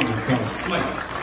Thank called I